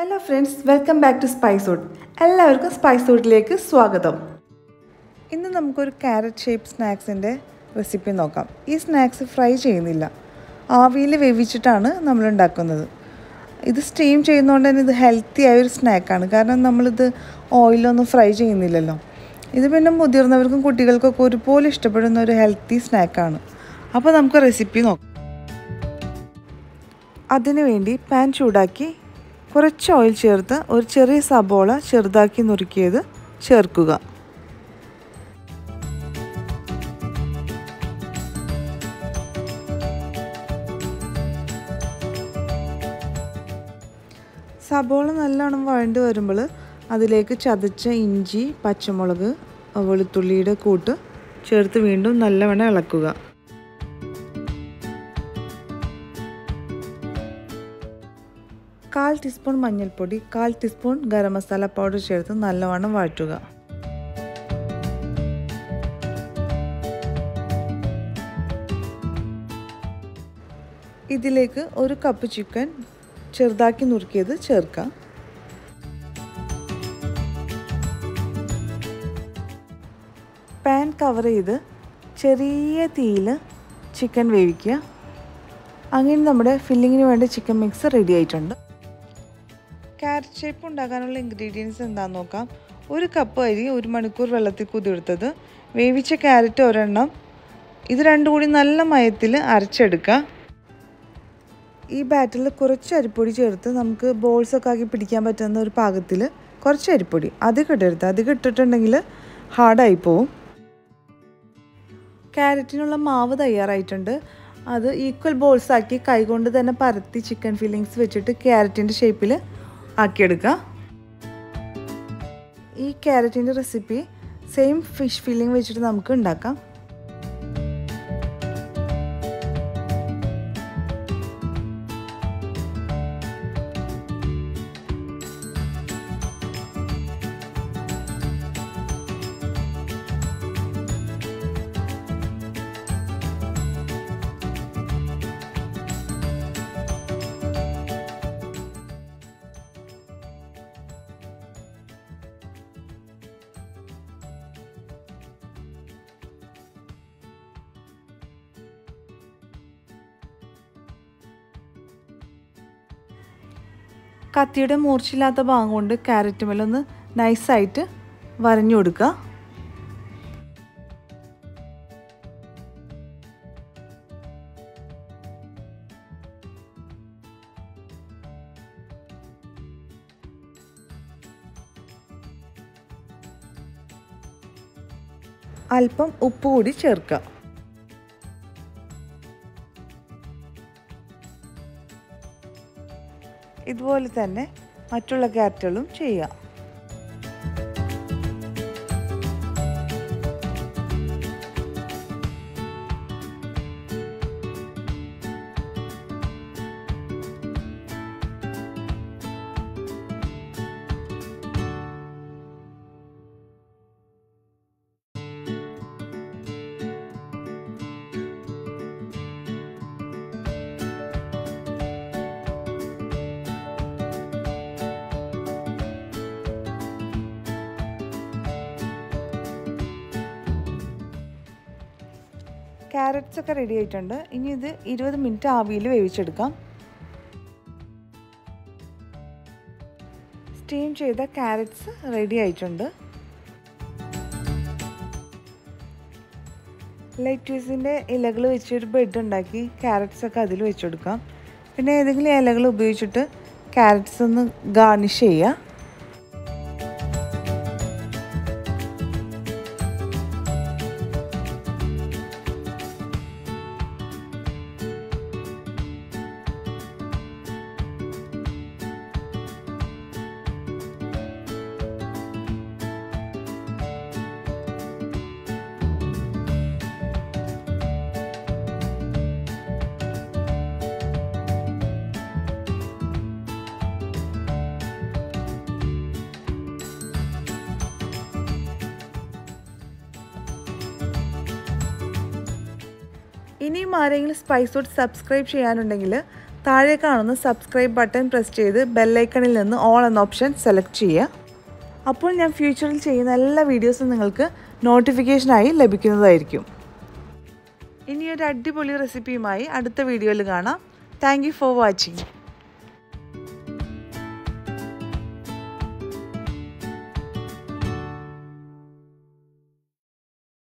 Hello friends welcome back to spice food എല്ലാവർക്കും spice ഫുഡിലേക്ക് സ്വാഗതം. ഇന്ന് നമുക്കൊരു ക്യാരറ്റ് ഷേപ്പ് സ്നാക്സിന്റെ റെസിപ്പി നോക്കാം. ഈ സ്നാക്സ് ഫ്രൈ ചെയ്യുന്നില്ല. ആവിയിൽ വേവിച്ചിട്ടാണ് നമ്മൾ ഉണ്ടാക്കുന്നത്. ഇത് സ്റ്റീം ചെയ്യുന്നതുകൊണ്ട് തന്നെ ഇത് ഹെൽത്തി ആയ ഒരു സ്നാക്കാണ് കാരണം നമ്മളിത് ഓയിലൊന്നും ഫ്രൈ ചെയ്യുന്നില്ലല്ലോ. ഇത് പിന്നെ മുതിർന്നവർക്കും കുട്ടികൾക്കൊക്കെ ഒരുപോലെ ഇഷ്ടപ്പെടുന്ന ഒരു ഹെൽത്തി സ്നാക്കാണ് അപ്പോൾ നമുക്ക് റെസിപ്പി നോക്കാം. അതിനുവേണ്ടി പാൻ ചൂടാക്കി കുറച്ച് ഓയിൽ ചേർത്ത് ഒരു ചെറിയ സബോള ചെറുതാക്കി നുറുക്കിയത് ചേർക്കുക. സബോള നല്ലോണം വഴണ്ട് വരുമ്പോൾ അതിലേക്ക് ചതച്ച ഇഞ്ചി പച്ചമുളക് വെളുത്തുള്ളിയുടെ കൂട്ട് ചേർത്ത് വീണ്ടും നല്ലവണ്ണം ഇളക്കുക. കാൽ ടീസ്പൂൺ മഞ്ഞൾപ്പൊടി കാൽ ടീസ്പൂൺ ഗരം മസാല പൗഡർ ചേർത്ത് നല്ലവണ്ണം വഴറ്റുക. ഇതിലേക്ക് ഒരു കപ്പ് ചിക്കൻ ചെറുതാക്കി നുറുക്കിയത് ചേർക്കാം. പാൻ കവർ ചെയ്ത് ചെറിയ തീയിൽ ചിക്കൻ വേവിക്കുക. അങ്ങനെ നമ്മുടെ ഫില്ലിങ്ങിന് വേണ്ട ചിക്കൻ മിക്സ് റെഡി ആയിട്ടുണ്ട്. ക്യാരറ്റ് ഷേപ്പ് ഉണ്ടാക്കാനുള്ള ഇൻഗ്രീഡിയൻസ് എന്താണെന്ന് നോക്കാം. ഒരു കപ്പ് അരി ഒരു മണിക്കൂർ വെള്ളത്തിൽ കുതിർത്തത്. വേവിച്ച ക്യാരറ്റ് ഒരെണ്ണം. ഇത് രണ്ടും കൂടി നല്ല മയത്തിൽ അരച്ചെടുക്കുക. ഈ ബാറ്ററിൽ കുറച്ച് അരിപ്പൊടി ചേർത്ത് നമുക്ക് ബോൾസ് ഒക്കെ ആക്കി പിടിക്കാൻ പറ്റുന്ന ഒരു പാകത്തിൽ കുറച്ച് അരിപ്പൊടി. അധികം ഇടരുത്. അധികം ഇട്ടിട്ടുണ്ടെങ്കിൽ ഹാർഡായി പോവും. ക്യാരറ്റിനുള്ള മാവ് തയ്യാറായിട്ടുണ്ട്. അത് ഈക്വൽ ബോൾസാക്കി കൈകൊണ്ട് തന്നെ പരത്തി ചിക്കൻ ഫില്ലിങ്സ് വെച്ചിട്ട് ക്യാരറ്റിന്റെ ഷേപ്പിൽ ആക്കിയെടുക്കുക. ഈ ക്യാരറ്റിന്റെ റെസിപ്പി സെയിം ഫിഷ് ഫില്ലിംഗ് വെച്ചിട്ട് നമുക്ക് ഉണ്ടാക്കാം. കത്തിയുടെ മൂർച്ചയില്ലാത്ത ഭാഗം കൊണ്ട് ക്യാരറ്റ് മേലൊന്ന് നൈസായിട്ട് വരഞ്ഞു കൊടുക്കുക. അല്പം ഉപ്പ് കൂടി ചേർക്കുക. ഇതുപോലെ തന്നെ മറ്റുള്ള ക്യാരറ്റുകളും ചെയ്യുക. ക്യാരറ്റ്സ് ഒക്കെ റെഡി ആയിട്ടുണ്ട്. ഇനി ഇത് ഇരുപത് മിനിറ്റ് ആവിയിൽ വേവിച്ചെടുക്കാം. സ്റ്റീം ചെയ്ത ക്യാരറ്റ്സ് റെഡി ആയിട്ടുണ്ട്. ലെറ്റ്യൂസിന്റെ ഇലകൾ വെച്ചൊരു ബെഡ് ഉണ്ടാക്കി ക്യാരറ്റ്സ് ഒക്കെ അതിൽ വെച്ചെടുക്കാം. പിന്നെ ഏതെങ്കിലും ഇലകൾ ഉപയോഗിച്ചിട്ട് ക്യാരറ്റ്സ് ഒന്ന് ഗാർണിഷ് ചെയ്യുക. ഇനിയും ആരെങ്കിലും സ്പൈസ് ഫുഡ് സബ്സ്ക്രൈബ് ചെയ്യാനുണ്ടെങ്കിൽ താഴെ കാണുന്ന സബ്സ്ക്രൈബ് ബട്ടൺ പ്രസ് ചെയ്ത് ബെല്ലൈക്കണിൽ നിന്ന് ഓൾ എന്ന ഓപ്ഷൻ സെലക്ട് ചെയ്യുക. അപ്പോൾ ഞാൻ ഫ്യൂച്ചറിൽ ചെയ്യുന്ന എല്ലാ വീഡിയോസും നിങ്ങൾക്ക് നോട്ടിഫിക്കേഷനായി ലഭിക്കുന്നതായിരിക്കും. ഇനിയൊരു അടിപൊളി റെസിപ്പിയുമായി അടുത്ത വീഡിയോയിൽ കാണാം. Thank for watching